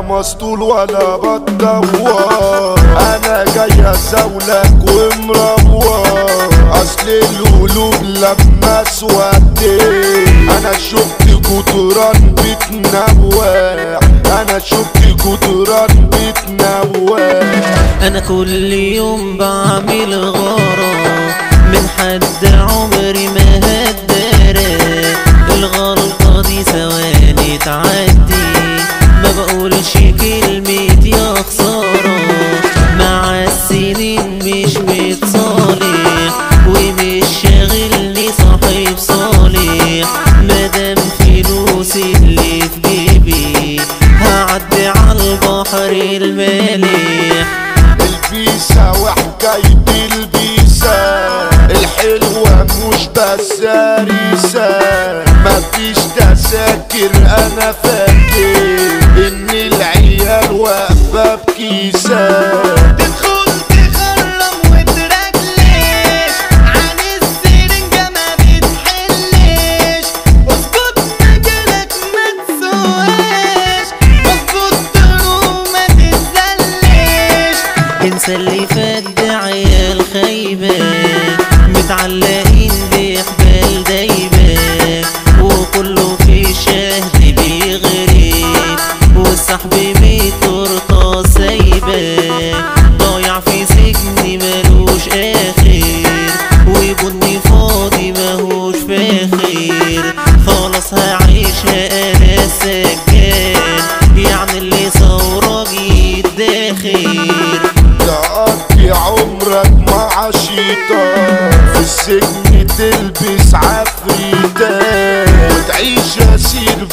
مسطول ولا بتدور. أنا جاي اساولك ومروار أصل القلوب لما سودت. أنا شفت جدران بتنوع. أنا شفت جدران بتنوع. أنا كل يوم بعمل غرام من حد عمري ما solution من العيال واقفه بكيسه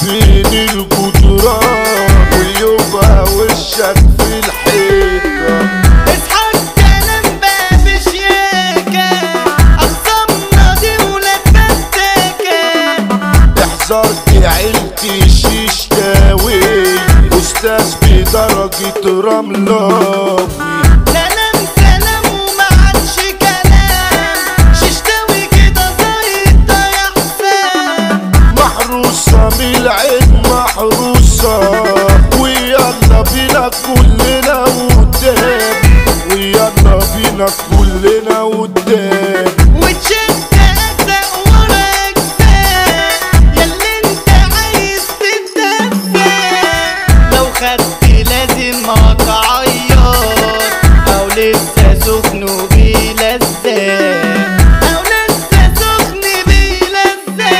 زين القدرة واليوفا وشك في الحيطة. اصحى شياكة دي ولاد عيلتي شيشتاوي أستاذ بدرجة رملاوي انتصار ويلا بينا كلنا قدام ويلا بينا كلنا قدام وتشد اجزاء ورا اجزاء ياللي انت عايز تتدفى لو خدت لازم هتعيط أو لسه سخنه بيلزق أو لسه سخن بيلزق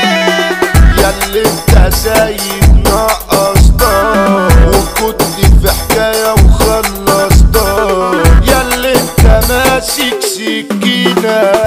ياللي انت سايب girl.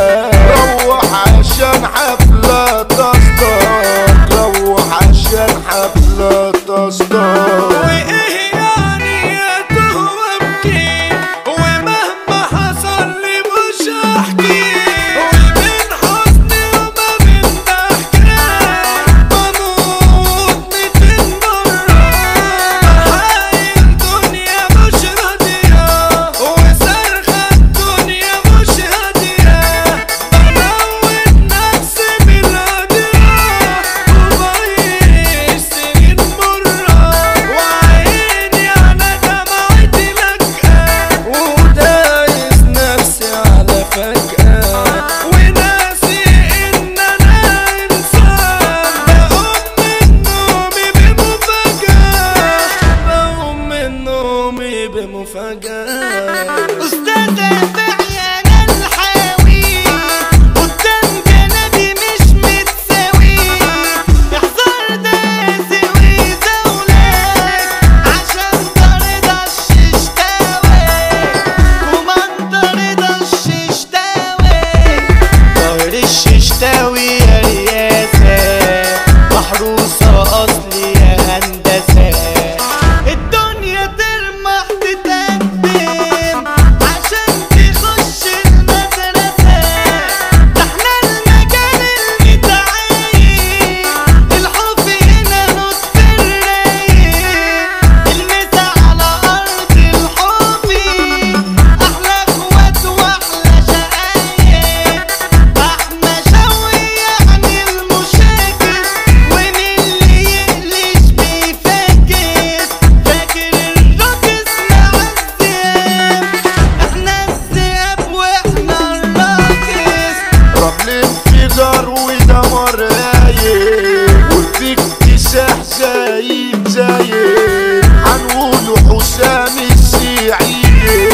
هزار ودمر رايق وفي اكتساح زايد زايد. هنقوله حسام السيعية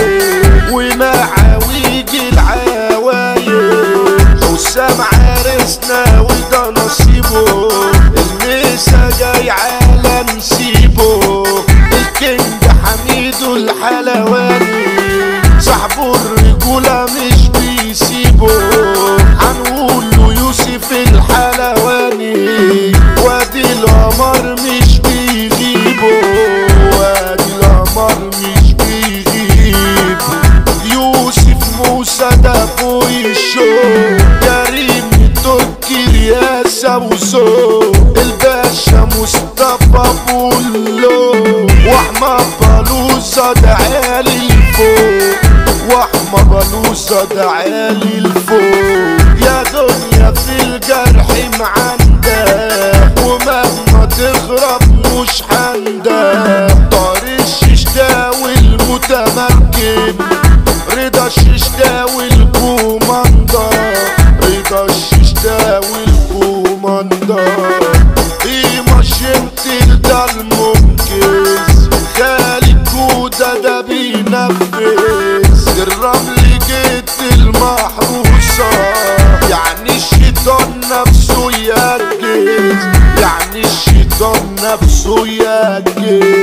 ومعاويج العوايد. حسام عرسنا وده نصيبه. النساء جاي على نسيبه الكنج حميد الحلاوة. كريم تركي رياس ابو الباشا مصطفى بولو واحمد بلوزه ده عالي لفوق واحمد بلوزه ده عالي yeah.